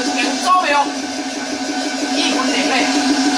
能出名，招？一捆铁配。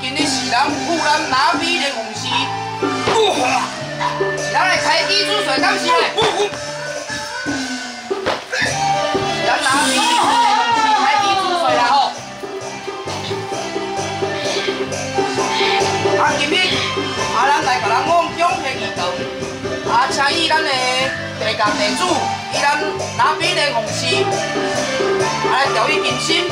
今日是咱富南马匹的运势。是咱的财气主帅，敢是来？咱马匹的，财气主帅啦吼。啊，今日啊，咱来给咱梦中的移动，啊，请伊咱的。地价地主，伊咱拿比连红旗，啊来调以金心，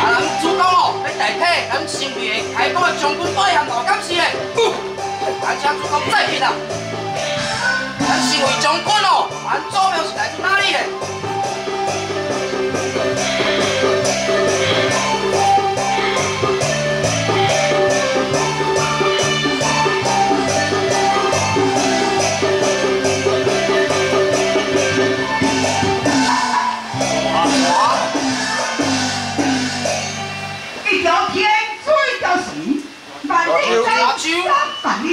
啊，咱主动哦，要代替咱身为的开国的将军保险大感谢的，啊，请主动再见啦！咱身为将军哦，咱祖庙是来自哪里的？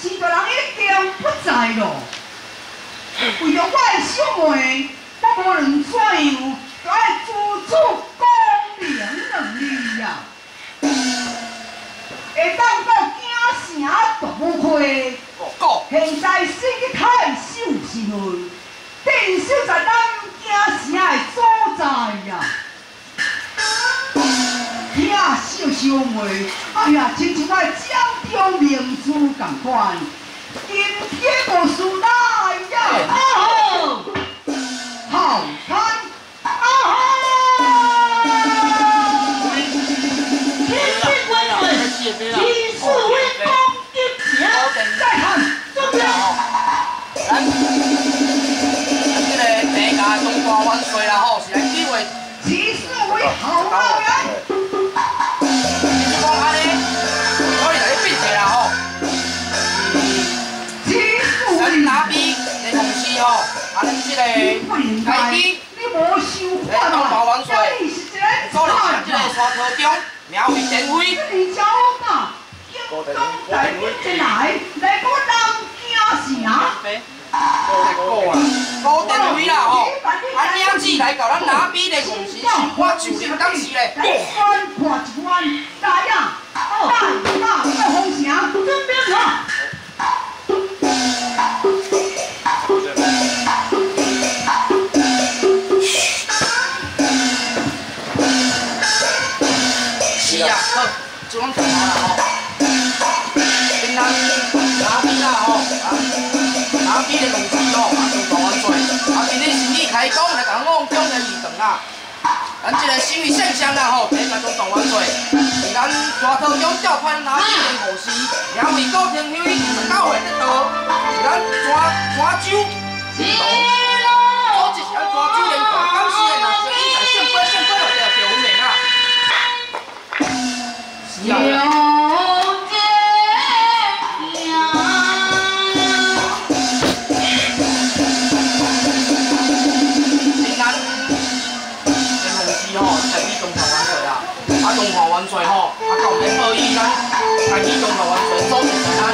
是个人已经不在咯。为了我的小妹，我无论怎样都爱处处光明能力呀。会当到京城读会，现在是去太守时阵，定守在咱京城的所在呀。听小小妹，哎呀，亲像我江中明珠同款，今天无事来呀，好，看，啊！天地归位，其事为公一条，再看，准备。高电辉进来，来我南京城。高电辉啦吼，啊娘子来到咱哪边的红旗，我就领当时嘞。来看一关，来呀，来呀，在红城，准备好。就讲讲话啦吼，咱这个新余现象啦吼，第一个中大万岁，是咱大头乡教派拿笔的护士，也为高天休二十九岁得到，是咱抓抓酒，是同，组织是咱抓酒联大感谢的，那是在上班上班了，就叫文明啊。Yeah. 啊！还是一种好玩纯收取其他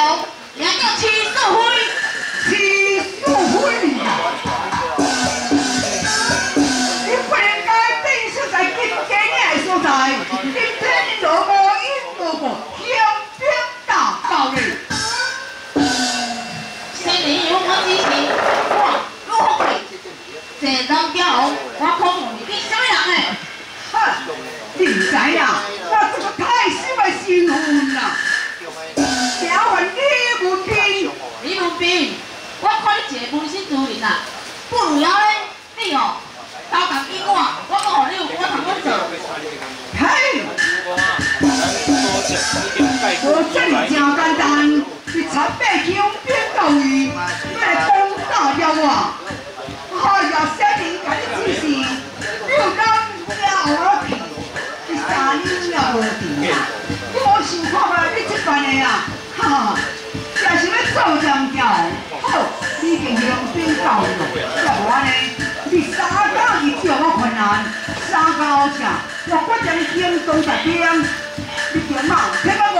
后，也叫七素辉。七素辉呀！你不应该定是在今天的所在，今天你若无因无果，天兵大到你。新年有我支持，我陆福贵，这张家红，我可问你，你什么人呢？哼，你知呀？不如了咧，你哦，交工给我，我讲互你我通我做。嘿，我这里真简单，是参八枪兵教育，要来攻打了我。叫我困难，三更后吃，我决定行动在边。你听嘛，听到无